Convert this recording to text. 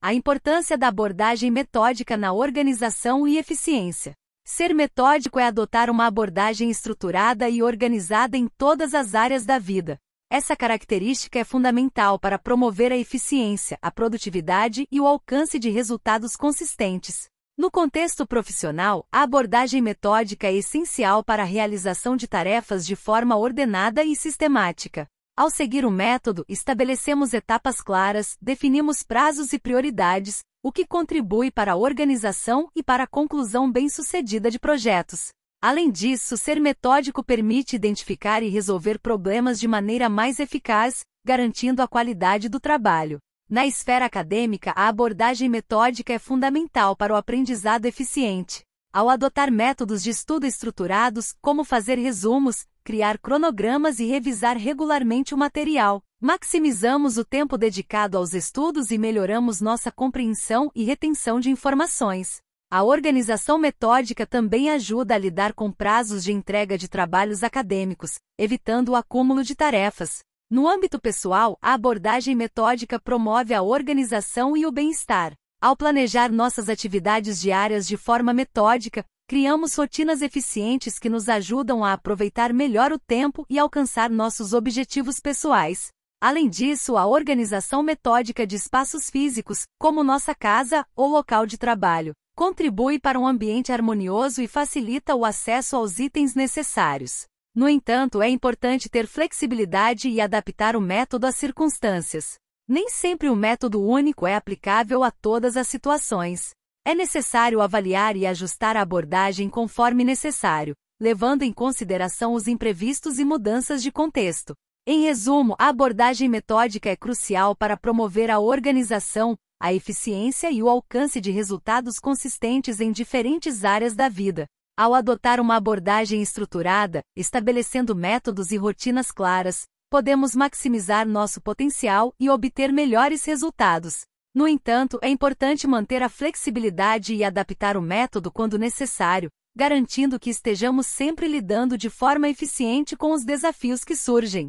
A importância da abordagem metódica na organização e eficiência. Ser metódico é adotar uma abordagem estruturada e organizada em todas as áreas da vida. Essa característica é fundamental para promover a eficiência, a produtividade e o alcance de resultados consistentes. No contexto profissional, a abordagem metódica é essencial para a realização de tarefas de forma ordenada e sistemática. Ao seguir o método, estabelecemos etapas claras, definimos prazos e prioridades, o que contribui para a organização e para a conclusão bem-sucedida de projetos. Além disso, ser metódico permite identificar e resolver problemas de maneira mais eficaz, garantindo a qualidade do trabalho. Na esfera acadêmica, a abordagem metódica é fundamental para o aprendizado eficiente. Ao adotar métodos de estudo estruturados, como fazer resumos, criar cronogramas e revisar regularmente o material, maximizamos o tempo dedicado aos estudos e melhoramos nossa compreensão e retenção de informações. A organização metódica também ajuda a lidar com prazos de entrega de trabalhos acadêmicos, evitando o acúmulo de tarefas. No âmbito pessoal, a abordagem metódica promove a organização e o bem-estar. Ao planejar nossas atividades diárias de forma metódica, criamos rotinas eficientes que nos ajudam a aproveitar melhor o tempo e alcançar nossos objetivos pessoais. Além disso, a organização metódica de espaços físicos, como nossa casa ou local de trabalho, contribui para um ambiente harmonioso e facilita o acesso aos itens necessários. No entanto, é importante ter flexibilidade e adaptar o método às circunstâncias. Nem sempre o método único é aplicável a todas as situações. É necessário avaliar e ajustar a abordagem conforme necessário, levando em consideração os imprevistos e mudanças de contexto. Em resumo, a abordagem metódica é crucial para promover a organização, a eficiência e o alcance de resultados consistentes em diferentes áreas da vida. Ao adotar uma abordagem estruturada, estabelecendo métodos e rotinas claras, podemos maximizar nosso potencial e obter melhores resultados. No entanto, é importante manter a flexibilidade e adaptar o método quando necessário, garantindo que estejamos sempre lidando de forma eficiente com os desafios que surgem.